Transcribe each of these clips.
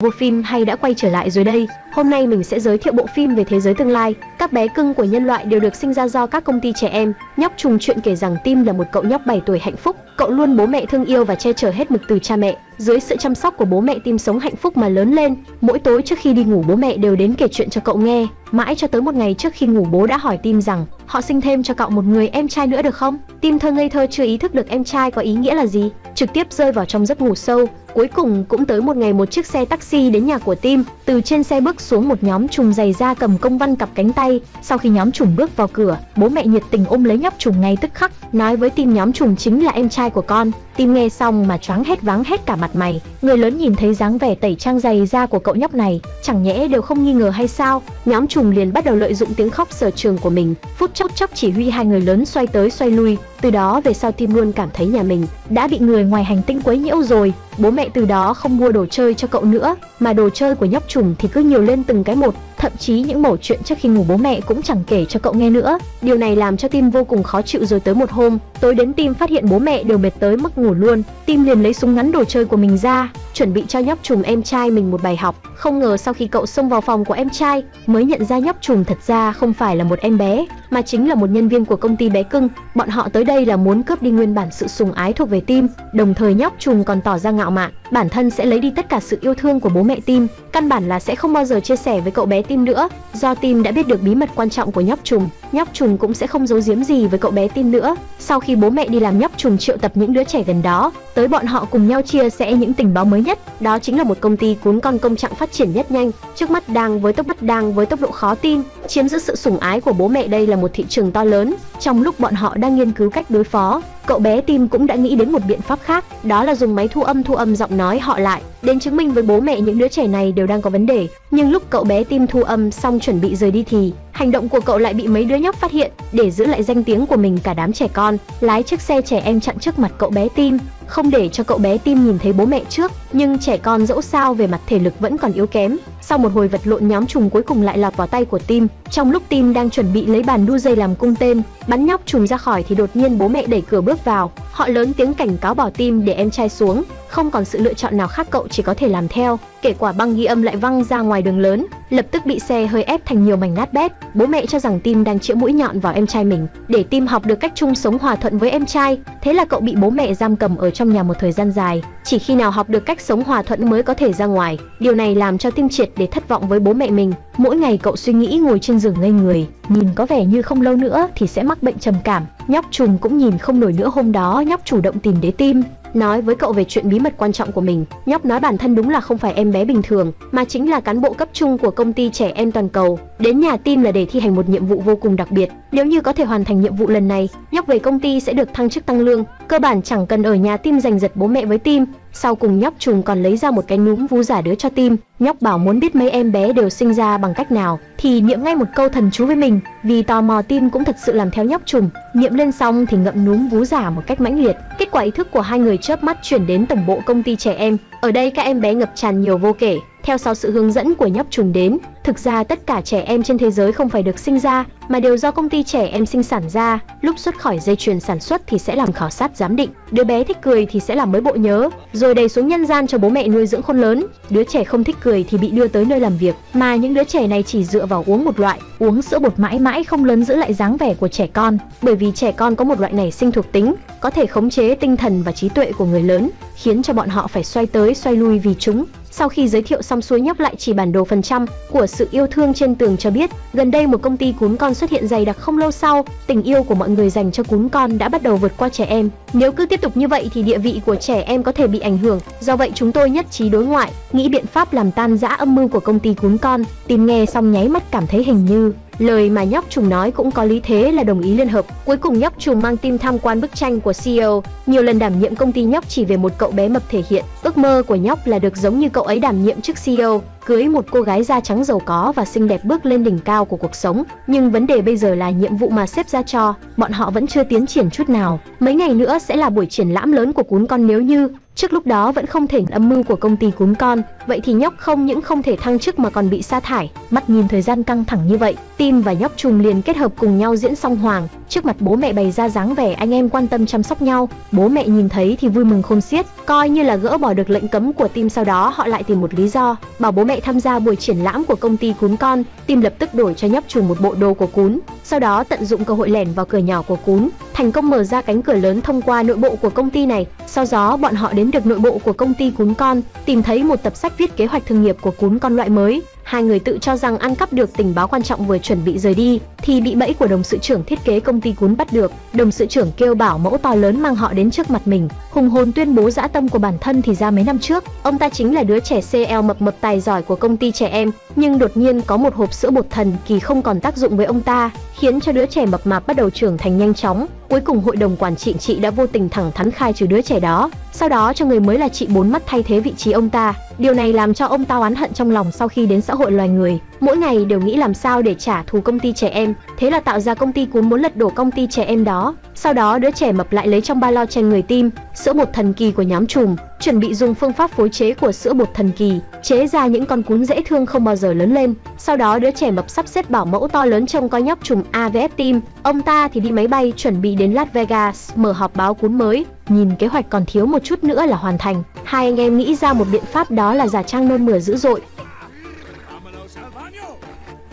Bộ phim hay đã quay trở lại rồi đây. Hôm nay mình sẽ giới thiệu bộ phim về thế giới tương lai. Các bé cưng của nhân loại đều được sinh ra do các công ty trẻ em. Nhóc trùng chuyện kể rằng Tim là một cậu nhóc 7 tuổi hạnh phúc. Cậu luôn bố mẹ thương yêu và che chở hết mực từ cha mẹ. Dưới sự chăm sóc của bố mẹ Tim sống hạnh phúc mà lớn lên. Mỗi tối trước khi đi ngủ bố mẹ đều đến kể chuyện cho cậu nghe. Mãi cho tới một ngày trước khi ngủ bố đã hỏi Tim rằng họ sinh thêm cho cậu một người em trai nữa được không? Tim thơ ngây thơ chưa ý thức được em trai có ý nghĩa là gì, trực tiếp rơi vào trong giấc ngủ sâu. Cuối cùng cũng tới một ngày một chiếc xe taxi đến nhà của Tim, từ trên xe bước xuống một nhóm trùng giày da cầm công văn cặp cánh tay. Sau khi nhóm trùng bước vào cửa, bố mẹ nhiệt tình ôm lấy nhóc trùng ngay tức khắc, nói với Tim nhóm trùng chính là em trai của con. Tim nghe xong mà choáng hết váng hết cả mặt mày. Người lớn nhìn thấy dáng vẻ tẩy trang dày da của cậu nhóc này, chẳng nhẽ đều không nghi ngờ hay sao? Nhóm trùng liền bắt đầu lợi dụng tiếng khóc sở trường của mình, phút chốc chốc chỉ huy hai người lớn xoay tới xoay lui. Từ đó về sau Tim luôn cảm thấy nhà mình đã bị người ngoài hành tinh quấy nhiễu rồi. Bố mẹ từ đó không mua đồ chơi cho cậu nữa, mà đồ chơi của nhóc trùng thì cứ nhiều lên từng cái một. Thậm chí những mẩu chuyện trước khi ngủ bố mẹ cũng chẳng kể cho cậu nghe nữa. Điều này làm cho Tim vô cùng khó chịu rồi tới một hôm, tối đến Tim phát hiện bố mẹ đều mệt tới mức ngủ luôn. Tim liền lấy súng ngắn đồ chơi của mình ra, chuẩn bị cho nhóc trùng em trai mình một bài học. Không ngờ sau khi cậu xông vào phòng của em trai, mới nhận ra nhóc trùng thật ra không phải là một em bé, mà chính là một nhân viên của công ty bé cưng. Bọn họ tới đây là muốn cướp đi nguyên bản sự sùng ái thuộc về Tim, đồng thời nhóc trùng còn tỏ ra ngạo mạn, bản thân sẽ lấy đi tất cả sự yêu thương của bố mẹ Tim, căn bản là sẽ không bao giờ chia sẻ với cậu bé Tim nữa. Do Tim đã biết được bí mật quan trọng của nhóc trùng, nhóc trùng cũng sẽ không giấu giếm gì với cậu bé Tim nữa. Sau khi bố mẹ đi làm nhóc trùng triệu tập những đứa trẻ gần đó, tới bọn họ cùng nhau chia sẻ những tình báo mới nhất, đó chính là một công ty cuốn con công trạng phát triển nhất nhanh, trước mắt đang với tốc mắt đang với tốc độ khó tin, chiếm giữ sự sủng ái của bố mẹ đây là một thị trường to lớn. Trong lúc bọn họ đang nghiên cứu cách đối phó, cậu bé Tim cũng đã nghĩ đến một biện pháp khác, đó là dùng máy thu âm thu âm giọng nói họ lại, đến chứng minh với bố mẹ những đứa trẻ này đều đang có vấn đề. Nhưng lúc cậu bé Tim thu âm xong chuẩn bị rời đi thì hành động của cậu lại bị mấy đứa nhóc phát hiện, để giữ lại danh tiếng của mình cả đám trẻ con, lái chiếc xe trẻ em chặn trước mặt cậu bé Tim, không để cho cậu bé Tim nhìn thấy bố mẹ trước, nhưng trẻ con dẫu sao về mặt thể lực vẫn còn yếu kém. Sau một hồi vật lộn nhóm trùng cuối cùng lại lọt vào tay của Tim. Trong lúc Tim đang chuẩn bị lấy bàn đu dây làm cung tên, bắn nhóc trùng ra khỏi thì đột nhiên bố mẹ đẩy cửa bước vào. Họ lớn tiếng cảnh cáo bỏ Tim để em trai xuống, không còn sự lựa chọn nào khác cậu chỉ có thể làm theo. Kể quả băng ghi âm lại văng ra ngoài đường lớn, lập tức bị xe hơi ép thành nhiều mảnh nát bét. Bố mẹ cho rằng Tim đang chĩa mũi nhọn vào em trai mình, để Tim học được cách chung sống hòa thuận với em trai. Thế là cậu bị bố mẹ giam cầm ở trong nhà một thời gian dài, chỉ khi nào học được cách sống hòa thuận mới có thể ra ngoài. Điều này làm cho Tim triệt để thất vọng với bố mẹ mình. Mỗi ngày cậu suy nghĩ ngồi trên giường ngây người, nhìn có vẻ như không lâu nữa thì sẽ mắc bệnh trầm cảm. Nhóc trùng cũng nhìn không nổi nữa hôm đó nhóc chủ động tìm đến Tim, nói với cậu về chuyện bí mật quan trọng của mình. Nhóc nói bản thân đúng là không phải em bé bình thường, mà chính là cán bộ cấp trung của công ty trẻ em toàn cầu. Đến nhà tin là để thi hành một nhiệm vụ vô cùng đặc biệt. Nếu như có thể hoàn thành nhiệm vụ lần này, nhóc về công ty sẽ được thăng chức tăng lương. Cơ bản chẳng cần ở nhà Tim giành giật bố mẹ với Tim. Sau cùng nhóc trùng còn lấy ra một cái núm vú giả đứa cho Tim. Nhóc bảo muốn biết mấy em bé đều sinh ra bằng cách nào, thì niệm ngay một câu thần chú với mình. Vì tò mò Tim cũng thật sự làm theo nhóc trùng. Niệm lên xong thì ngậm núm vú giả một cách mãnh liệt. Kết quả ý thức của hai người chớp mắt chuyển đến tổng bộ công ty trẻ em. Ở đây các em bé ngập tràn nhiều vô kể. Theo sau sự hướng dẫn của nhóc trùng đến, thực ra tất cả trẻ em trên thế giới không phải được sinh ra, mà đều do công ty trẻ em sinh sản ra. Lúc xuất khỏi dây chuyền sản xuất thì sẽ làm khảo sát giám định. Đứa bé thích cười thì sẽ làm mới bộ nhớ, rồi đầy xuống nhân gian cho bố mẹ nuôi dưỡng khôn lớn. Đứa trẻ không thích cười thì bị đưa tới nơi làm việc, mà những đứa trẻ này chỉ dựa vào uống một loại, uống sữa bột mãi mãi không lớn giữ lại dáng vẻ của trẻ con, bởi vì trẻ con có một loại này sinh thuộc tính, có thể khống chế tinh thần và trí tuệ của người lớn, khiến cho bọn họ phải xoay tới xoay lui vì chúng. Sau khi giới thiệu xong xuôi nhắc lại chỉ bản đồ phần trăm của sự yêu thương trên tường cho biết, gần đây một công ty cún con xuất hiện dày đặc không lâu sau, tình yêu của mọi người dành cho cún con đã bắt đầu vượt qua trẻ em. Nếu cứ tiếp tục như vậy thì địa vị của trẻ em có thể bị ảnh hưởng. Do vậy chúng tôi nhất trí đối ngoại, nghĩ biện pháp làm tan rã âm mưu của công ty cún con. Tìm nghe xong nháy mắt cảm thấy hình như Lời mà nhóc trùng nói cũng có lý thế là đồng ý liên hợp. Cuối cùng nhóc trùng mang team tham quan bức tranh của CEO. Nhiều lần đảm nhiệm công ty nhóc chỉ về một cậu bé mập thể hiện. Ước mơ của nhóc là được giống như cậu ấy đảm nhiệm chức CEO cưới một cô gái da trắng giàu có và xinh đẹp bước lên đỉnh cao của cuộc sống. Nhưng vấn đề bây giờ là nhiệm vụ mà sếp ra cho, bọn họ vẫn chưa tiến triển chút nào. Mấy ngày nữa sẽ là buổi triển lãm lớn của cún con nếu như trước lúc đó vẫn không thể âm mưu của công ty cún con, vậy thì nhóc không những không thể thăng chức mà còn bị sa thải. Mắt nhìn thời gian căng thẳng như vậy, Tim và nhóc trùng liền kết hợp cùng nhau diễn song hoàng. trước mặt bố mẹ bày ra dáng vẻ anh em quan tâm chăm sóc nhau. Bố mẹ nhìn thấy thì vui mừng khôn xiết, coi như là gỡ bỏ được lệnh cấm của tim sau đó họ lại tìm một lý do, bảo bố mẹ tham gia buổi triển lãm của công ty cún con, tìm lập tức đổi cho nhóc chủ một bộ đồ của cún, sau đó tận dụng cơ hội lẻn vào cửa nhỏ của cún, thành công mở ra cánh cửa lớn thông qua nội bộ của công ty này. Sau đó bọn họ đến được nội bộ của công ty cún con, tìm thấy một tập sách viết kế hoạch thương nghiệp của cún con loại mới. Hai người tự cho rằng ăn cắp được tình báo quan trọng vừa chuẩn bị rời đi, thì bị bẫy của đồng sự trưởng thiết kế công ty cún bắt được. Đồng sự trưởng kêu bảo mẫu to lớn mang họ đến trước mặt mình, hùng hồn tuyên bố dã tâm của bản thân thì ra mấy năm trước, ông ta chính là đứa trẻ CL mập mập tài giỏi của công ty trẻ em, nhưng đột nhiên có một hộp sữa bột thần kỳ không còn tác dụng với ông ta, khiến cho đứa trẻ mập mạp bắt đầu trưởng thành nhanh chóng. Cuối cùng hội đồng quản trị chị đã vô tình thẳng thắn khai trừ đứa trẻ đó, sau đó cho người mới là chị bốn mắt thay thế vị trí ông ta. Điều này làm cho ông ta oán hận trong lòng sau khi đến xã hội loài người, mỗi ngày đều nghĩ làm sao để trả thù công ty trẻ em, thế là tạo ra công ty cuốn muốn lật đổ công ty trẻ em đó. Sau đó đứa trẻ mập lại lấy trong ba lo chen người tim, sữa bột thần kỳ của nhóm trùm, chuẩn bị dùng phương pháp phối chế của sữa bột thần kỳ, chế ra những con cún dễ thương không bao giờ lớn lên. Sau đó đứa trẻ mập sắp xếp bảo mẫu to lớn trông coi nhóc trùm AVF team, ông ta thì đi máy bay chuẩn bị đến Las Vegas mở họp báo cún mới. Nhìn kế hoạch còn thiếu một chút nữa là hoàn thành. Hai anh em nghĩ ra một biện pháp đó là giả trang nôn mửa dữ dội,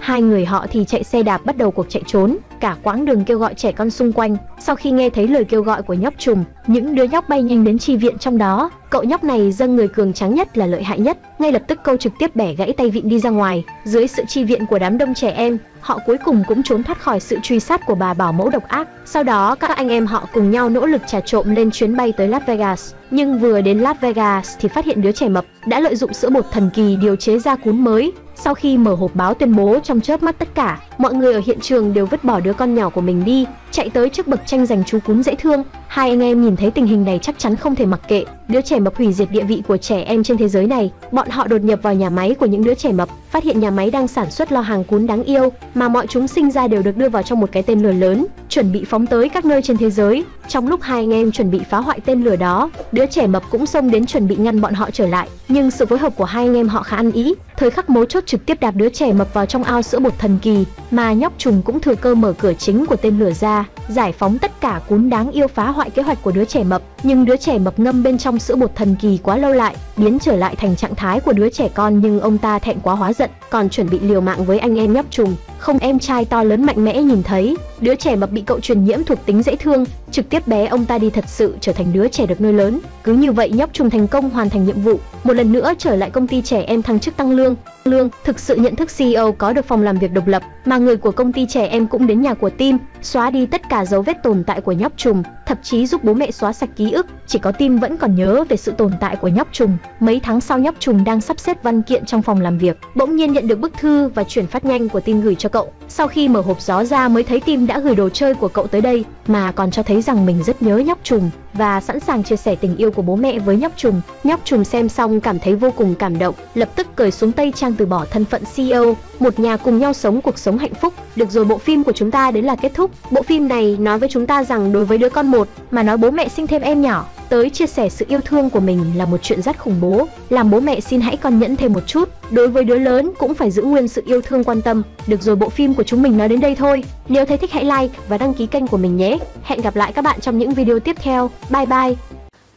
Hai người họ thì chạy xe đạp bắt đầu cuộc chạy trốn, cả quãng đường kêu gọi trẻ con xung quanh. Sau khi nghe thấy lời kêu gọi của nhóc trùm, những đứa nhóc bay nhanh đến chi viện trong đó. Cậu nhóc này dâng người cường tráng nhất là lợi hại nhất, ngay lập tức câu trực tiếp bẻ gãy tay vịn đi ra ngoài. Dưới sự chi viện của đám đông trẻ em, họ cuối cùng cũng trốn thoát khỏi sự truy sát của bà bảo mẫu độc ác. Sau đó các anh em họ cùng nhau nỗ lực trà trộm lên chuyến bay tới Las Vegas. Nhưng vừa đến Las Vegas thì phát hiện đứa trẻ mập đã lợi dụng sữa bột thần kỳ điều chế ra cún mới, sau khi mở hộp báo tuyên bố trong chớp mắt tất cả, mọi người ở hiện trường đều vứt bỏ đứa con nhỏ của mình đi, chạy tới trước bậc tranh giành chú cún dễ thương. Hai anh em nhìn thấy tình hình này chắc chắn không thể mặc kệ, đứa trẻ mập hủy diệt địa vị của trẻ em trên thế giới này. Bọn họ đột nhập vào nhà máy của những đứa trẻ mập, phát hiện nhà máy đang sản xuất lo hàng cún đáng yêu, mà mọi chúng sinh ra đều được đưa vào trong một cái tên lửa lớn, chuẩn bị phóng tới các nơi trên thế giới. Trong lúc hai anh em chuẩn bị phá hoại tên lửa đó, đứa trẻ mập cũng xông đến chuẩn bị ngăn bọn họ trở lại, nhưng sự phối hợp của hai anh em họ khá ăn ý. Thời khắc mấu chốt trực tiếp đạp đứa trẻ mập vào trong ao sữa bột thần kỳ, mà nhóc trùng cũng thừa cơ mở cửa chính của tên lửa ra, giải phóng tất cả cún đáng yêu phá hoại kế hoạch của đứa trẻ mập. Nhưng đứa trẻ mập ngâm bên trong sữa bột thần kỳ quá lâu lại, biến trở lại thành trạng thái của đứa trẻ con nhưng ông ta thẹn quá hóa giận, còn chuẩn bị liều mạng với anh em nhóc trùng. Không em trai to lớn mạnh mẽ nhìn thấy, đứa trẻ mập bị cậu truyền nhiễm thuộc tính dễ thương, trực tiếp bé ông ta đi thật sự trở thành đứa trẻ được nuôi lớn. Cứ như vậy nhóc trùng thành công hoàn thành nhiệm vụ, một lần nữa trở lại công ty trẻ em thăng chức tăng lương. Lương thực sự nhận thức CEO có được phòng làm việc độc lập, mà người của công ty trẻ em cũng đến nhà của team, xóa đi tất cả dấu vết tồn tại của nhóc trùng, thậm chí giúp bố mẹ xóa sạch ký ức, chỉ có Tim vẫn còn nhớ về sự tồn tại của nhóc trùng. Mấy tháng sau nhóc trùng đang sắp xếp văn kiện trong phòng làm việc, bỗng nhiên nhận được bức thư và chuyển phát nhanh của Tim gửi cho cậu. Sau khi mở hộp gió ra mới thấy Tim đã gửi đồ chơi của cậu tới đây, mà còn cho thấy rằng mình rất nhớ nhóc trùng và sẵn sàng chia sẻ tình yêu của bố mẹ với nhóc trùng. Nhóc trùng xem xong cảm thấy vô cùng cảm động, lập tức cởi xuống tây trang từ bỏ thân phận CEO, một nhà cùng nhau sống cuộc sống hạnh phúc. Được rồi bộ phim của chúng ta đến là kết thúc. Bộ phim này nói với chúng ta rằng đối với đứa con một mà nói bố mẹ sinh thêm em nhỏ, tới chia sẻ sự yêu thương của mình là một chuyện rất khủng bố. Làm bố mẹ xin hãy con nhẫn thêm một chút. Đối với đứa lớn cũng phải giữ nguyên sự yêu thương quan tâm. Được rồi bộ phim của chúng mình nói đến đây thôi. Nếu thấy thích hãy like và đăng ký kênh của mình nhé. Hẹn gặp lại các bạn trong những video tiếp theo. Bye bye.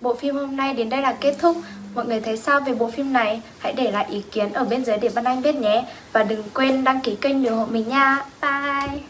Bộ phim hôm nay đến đây là kết thúc. Mọi người thấy sao về bộ phim này? Hãy để lại ý kiến ở bên dưới để Văn Anh biết nhé. Và đừng quên đăng ký kênh để ủng hộ mình nha. Bye!